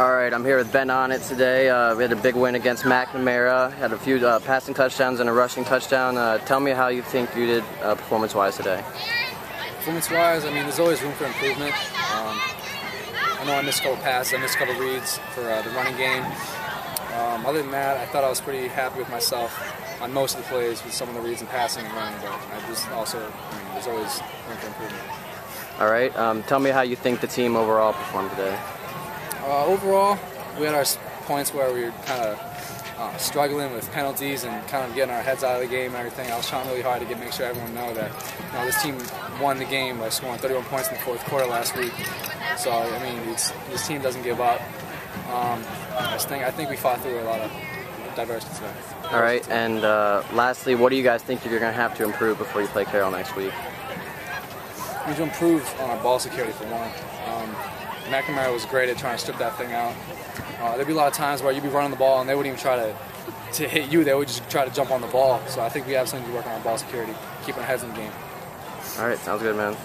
All right, I'm here with Ben Onett today. Uh, we had a big win against McNamara. Had a few uh, passing touchdowns and a rushing touchdown. Uh, tell me how you think you did uh, performance-wise today. Performance-wise, I mean, there's always room for improvement. Um, I know I missed a couple passes, I missed a couple reads for uh, the running game. Um, other than that, I thought I was pretty happy with myself on most of the plays with some of the reads and passing and running, but I just also, I mean, there's always room for improvement. All right, um, tell me how you think the team overall performed today. Uh, overall, we had our points where we were kind of uh, struggling with penalties and kind of getting our heads out of the game and everything. I was trying really hard to get make sure everyone know that you know this team won the game by scoring 31 points in the fourth quarter last week. So I mean, this team doesn't give up. Um, I think I think we fought through a lot of diversity today. All right, and uh, lastly, what do you guys think you're going to have to improve before you play Carroll next week? We need to improve on our ball security for one. Um, McNamara was great at trying to strip that thing out. Uh, there'd be a lot of times where you'd be running the ball and they wouldn't even try to to hit you. They would just try to jump on the ball. So I think we have something to work on ball security, keeping our heads in the game. All right, sounds good, man.